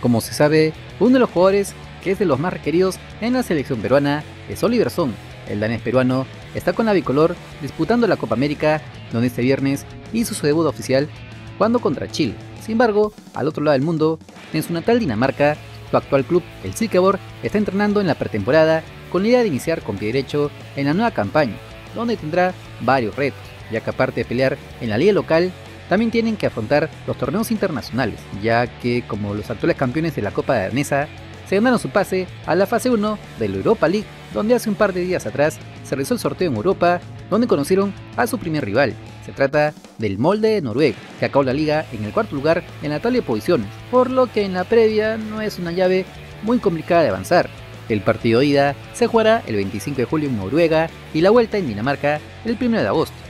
Como se sabe, uno de los jugadores que es de los más requeridos en la selección peruana es Oliver Son. El danés peruano está con la bicolor disputando la Copa América, donde este viernes hizo su debut oficial jugando contra Chile. Sin embargo, al otro lado del mundo, en su natal Dinamarca, su actual club, el Silkeborg, está entrenando en la pretemporada con la idea de iniciar con pie derecho en la nueva campaña, donde tendrá varios retos, ya que aparte de pelear en la liga local, también tienen que afrontar los torneos internacionales, ya que como los actuales campeones de la Copa de Arnesa, se ganaron su pase a la fase 1 de la Europa League, donde hace un par de días atrás se realizó el sorteo en Europa, donde conocieron a su primer rival. Se trata del Molde de Noruega, que acabó la liga en el cuarto lugar en la tabla de posiciones, por lo que en la previa no es una llave muy complicada de avanzar. El partido de ida se jugará el 25 de julio en Noruega y la vuelta en Dinamarca el 1 de agosto.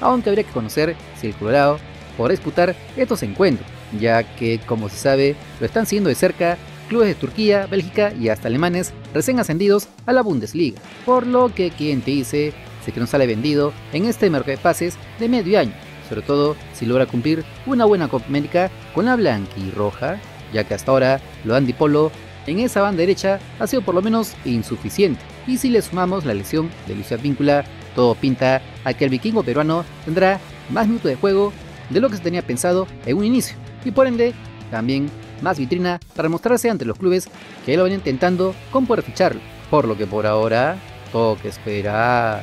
Aunque habría que conocer si el Colorado podrá disputar estos encuentros, ya que, como se sabe, lo están siguiendo de cerca clubes de Turquía, Bélgica y hasta alemanes recién ascendidos a la Bundesliga, por lo que quien te dice sé que no sale vendido en este mercado de pases de medio año, sobre todo si logra cumplir una buena Copa América con la blanquirroja, ya que hasta ahora lo Andy Polo en esa banda derecha ha sido por lo menos insuficiente, y si le sumamos la lesión de Luis Víncula, todo pinta a que el vikingo peruano tendrá más minutos de juego de lo que se tenía pensado en un inicio, y por ende también más vitrina para mostrarse ante los clubes que lo ven intentando con poder ficharlo, por lo que por ahora que esperar.